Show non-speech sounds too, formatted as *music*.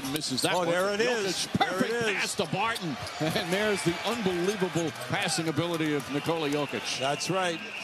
misses that Oh, one. there it Jokic, is. Perfect There it is. pass to Barton. *laughs* And there's the unbelievable passing ability of Nikola Jokic. That's right.